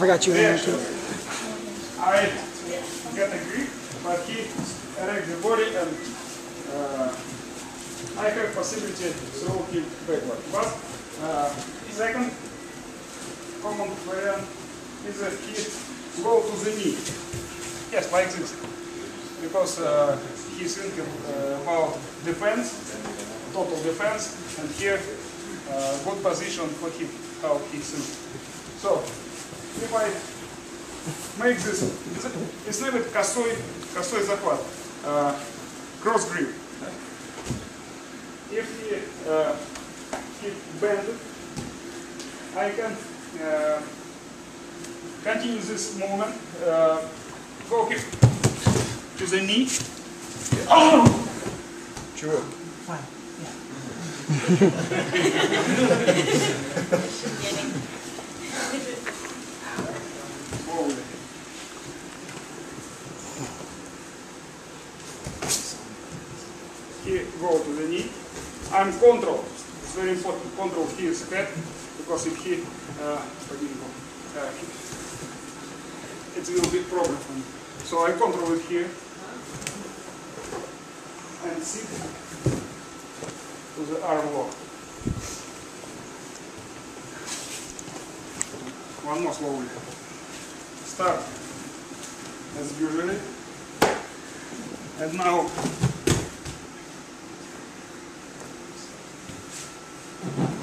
forgot you were there too. I get a grip, but he erect the body and uh, I have possibility to him backward. But uh, second common variant is that he go to the knee. Yes, like this. Because uh, he's thinking uh, about defense, total defense, and here uh, good position for him, how he thinks. So, if I make this, it's a little bit косой, косой захват, uh, cross grip. If he, uh, he bend it, I can uh, continue this movement, uh, go here to the knee. Чего? Fine. Slowly. He go to the knee. I'm control. It's very important. Control his head because if he, uh, it will be problem for me. So I control it here and sit to the arm lock. One more slowly. Start as usually. And now Thank you.